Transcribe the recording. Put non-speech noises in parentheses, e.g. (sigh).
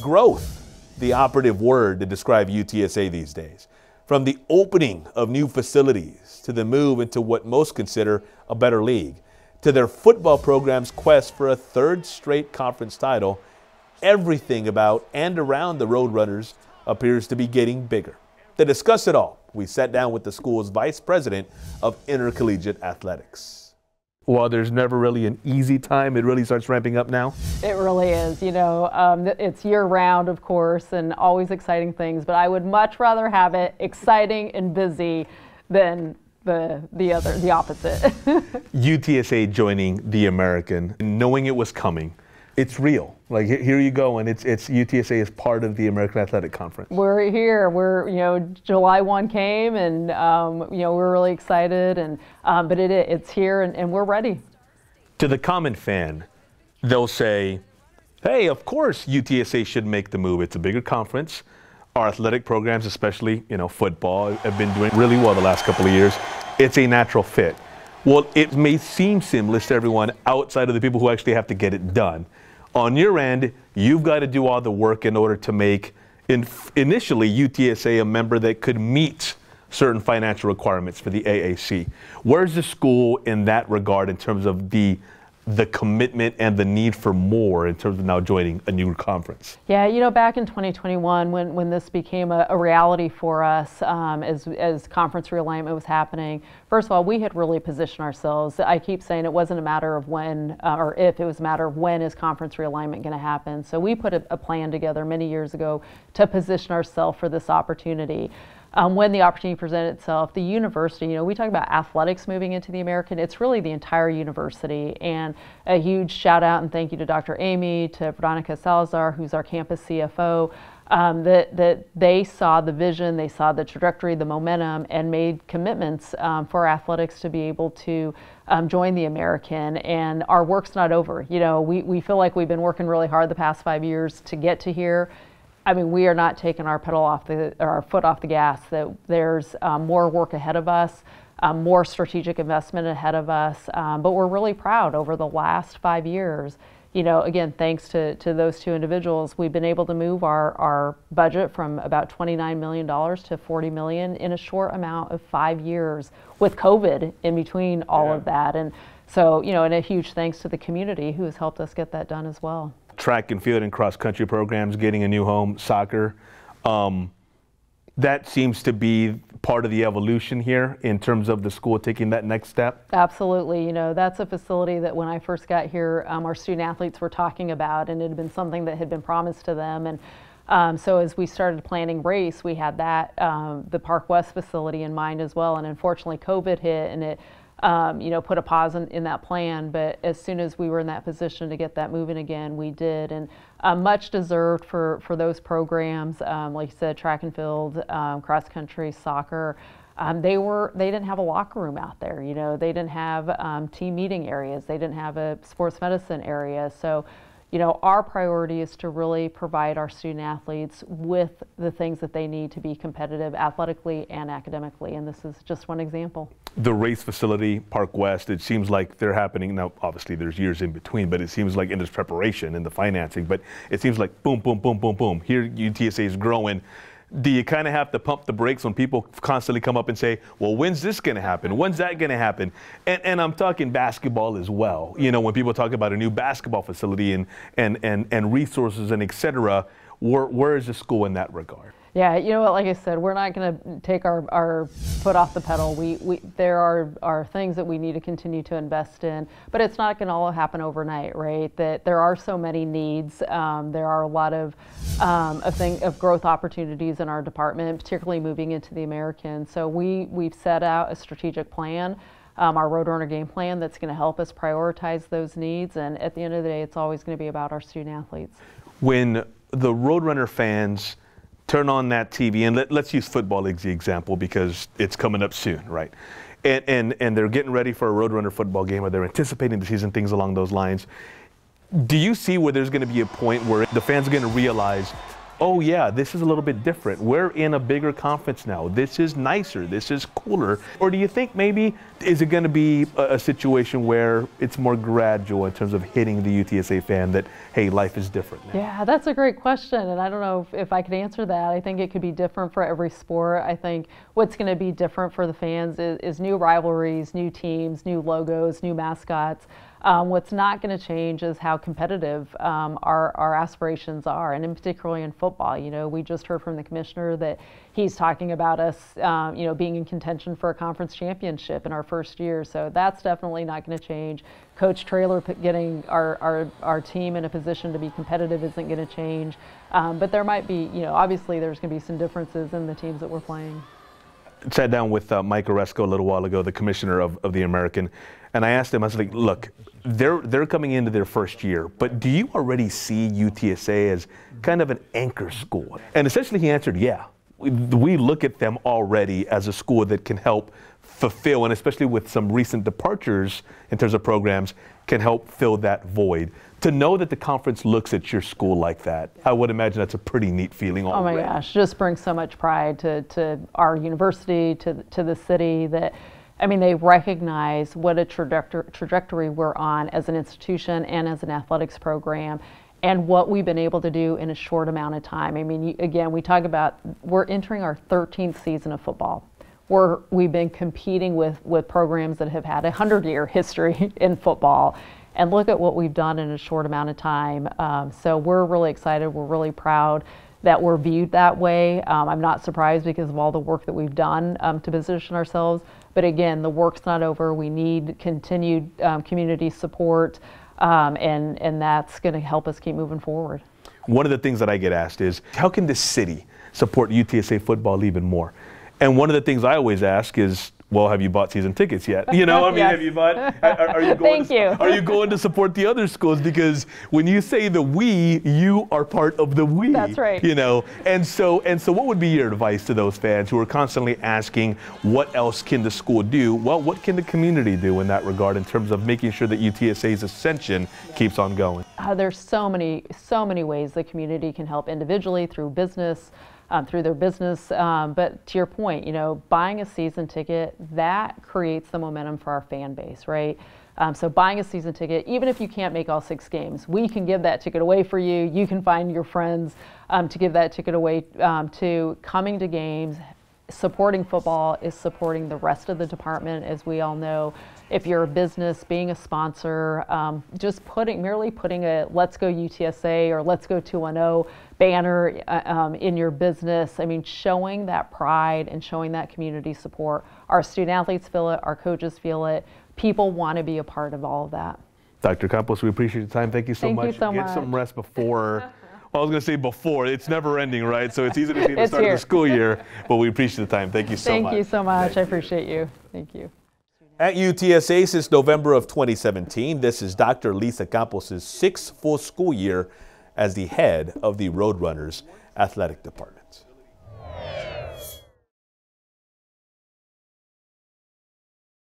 Growth, the operative word to describe UTSA these days. From the opening of new facilities to the move into what most consider a better league, to their football program's quest for a third straight conference title, everything about and around the Roadrunners appears to be getting bigger. To discuss it all, we sat down with the school's vice president of intercollegiate athletics while there's never really an easy time, it really starts ramping up now? It really is. You know, um, it's year round, of course, and always exciting things, but I would much rather have it exciting and busy than the, the other, the opposite. (laughs) UTSA joining the American, knowing it was coming it's real. Like here you go, and it's it's UTSA is part of the American Athletic Conference. We're here. We're you know July one came, and um, you know we're really excited, and um, but it it's here, and, and we're ready. To the common fan, they'll say, "Hey, of course UTSA should make the move. It's a bigger conference. Our athletic programs, especially you know football, have been doing really well the last couple of years. It's a natural fit." Well, it may seem seamless to everyone outside of the people who actually have to get it done on your end, you've got to do all the work in order to make in, initially UTSA a member that could meet certain financial requirements for the AAC. Where's the school in that regard in terms of the the commitment and the need for more in terms of now joining a new conference? Yeah, you know, back in 2021, when, when this became a, a reality for us um, as, as conference realignment was happening, first of all, we had really positioned ourselves. I keep saying it wasn't a matter of when uh, or if, it was a matter of when is conference realignment going to happen. So we put a, a plan together many years ago to position ourselves for this opportunity um, when the opportunity presented itself, the university, you know, we talk about athletics moving into the American, it's really the entire university. And a huge shout out and thank you to Dr. Eighmy, to Veronica Salazar, who's our campus CFO. Um, that, that they saw the vision, they saw the trajectory, the momentum, and made commitments um, for athletics to be able to um, join the American. And our work's not over. You know, we, we feel like we've been working really hard the past five years to get to here. I mean, we are not taking our pedal off the, or our foot off the gas. That there's um, more work ahead of us, um, more strategic investment ahead of us. Um, but we're really proud over the last five years. You know, again, thanks to, to those two individuals, we've been able to move our, our budget from about $29 million to 40 million in a short amount of five years with COVID in between all yeah. of that. And so, you know, and a huge thanks to the community who has helped us get that done as well track and field and cross country programs getting a new home, soccer. Um, that seems to be part of the evolution here in terms of the school taking that next step? Absolutely. You know, that's a facility that when I first got here, um, our student athletes were talking about, and it had been something that had been promised to them. And um, so as we started planning race, we had that, um, the Park West facility in mind as well. And unfortunately, COVID hit and it um, you know, put a pause in, in, that plan. But as soon as we were in that position to get that moving again, we did. And uh, much deserved for, for those programs, um, like you said, track and field, um, cross country, soccer. Um, they were they didn't have a locker room out there. You know, they didn't have um, team meeting areas. They didn't have a sports medicine area. So you know, our priority is to really provide our student athletes with the things that they need to be competitive athletically and academically. And this is just one example. The race facility, Park West, it seems like they're happening now. Obviously, there's years in between, but it seems like in this preparation and the financing. But it seems like boom, boom, boom, boom, boom. Here, UTSA is growing do you kind of have to pump the brakes when people constantly come up and say, well, when's this going to happen? When's that going to happen? And, and I'm talking basketball as well. You know, when people talk about a new basketball facility and, and, and, and resources and et cetera, where, where is the school in that regard? Yeah, you know what? Like I said, we're not going to take our, our foot off the pedal. We, we there are are things that we need to continue to invest in, but it's not going to all happen overnight, right? That there are so many needs. Um, there are a lot of um, thing of growth opportunities in our department, particularly moving into the American. So we we've set out a strategic plan. Um, our Roadrunner game plan that's going to help us prioritize those needs. And at the end of the day, it's always going to be about our student athletes. When the Roadrunner fans turn on that TV, and let, us use football as the example because it's coming up soon, right? And, and, and they're getting ready for a Roadrunner football game, or they're anticipating the season, things along those lines. Do you see where there's going to be a point where the fans are going to realize oh yeah, this is a little bit different. We're in a bigger conference now. This is nicer. This is cooler. Or do you think maybe is it going to be a, a, situation where it's more gradual in terms of hitting the UTSA fan that hey, life is different now? Yeah, that's a great question, and I don't know if, if I could answer that. I think it could be different for every sport. I think what's going to be different for the fans is, is new rivalries, new teams, new logos, new mascots. Um, what's not going to change is how competitive um, our, our aspirations are, and in particularly in football. You know, we just heard from the commissioner that he's talking about us, um, you know, being in contention for a conference championship in our first year. So that's definitely not going to change. Coach Traylor getting our, our, our team in a position to be competitive isn't going to change. Um, but there might be, you know, obviously there's going to be some differences in the teams that we're playing sat down with uh, Mike Aresco a little while ago, the commissioner of, of the American, and I asked him, I was like, look, they're, they're coming into their first year, but do you already see UTSA as kind of an anchor school? And essentially he answered, yeah. We, we look at them already as a school that can help fulfill, and especially with some recent departures in terms of programs, can help fill that void. To know that the conference looks at your school like that, I would imagine that's a pretty neat feeling. Oh my gosh, just brings so much pride to, to our university, to, to the city that I mean, they recognize what a trajectory we're on as an institution and as an athletics program and what we've been able to do in a short amount of time. I mean, again, we talk about we're entering our 13th season of football. We're, we've been competing with, with programs that have had a 100 year history (laughs) in football. And look at what we've done in a short amount of time. Um, so we're really excited. We're really proud that we're viewed that way. Um, I'm not surprised because of all the work that we've done um, to position ourselves. But again, the work's not over. We need continued um, community support, um, and, and that's going to help us keep moving forward. One of the things that I get asked is how can the city support UTSA football even more? And one of the things I always ask is well, have you bought season tickets yet? You know, I mean, yes. have you bought? Are, are you (laughs) going? Thank to, you. Are you going to support the other schools? Because when you say the we, you are part of the we. That's right. You know, and so and so, what would be your advice to those fans who are constantly asking, what else can the school do? Well, what can the community do in that regard in terms of making sure that UTSA's ascension keeps on going? Uh, there's so many, so many ways the community can help individually through business um, through their business. Um, but to your point, you know, buying a season ticket, that creates the momentum for our fan base, right? Um, so buying a season ticket, even if you can't make all six games, we can give that ticket away for you. You can find your friends um, to give that ticket away um, to coming to games. Supporting football is supporting the rest of the department, as we all know if you're a business, being a sponsor, um, just putting merely putting a "Let's Go UTSA" or "Let's Go 210" banner uh, um, in your business. I mean, showing that pride and showing that community support. Our student athletes feel it. Our coaches feel it. People want to be a part of all of that. Dr. Campos, we appreciate your time. Thank you so Thank much. You so Get much. some rest before. (laughs) Well, I was going to say before. It's never ending, right? So it's easy to see the start here. of the school year, but we appreciate the time. Thank you so Thank much. Thank you so much. Thank I appreciate you. you. Thank you. At UTSA since November of 2017, this is Dr. Lisa Campos' sixth full school year as the head of the Roadrunners Athletic Department.